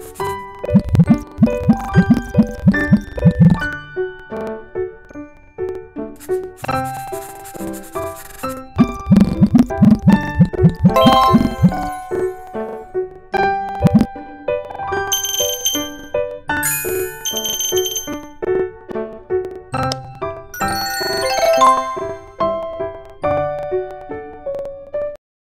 you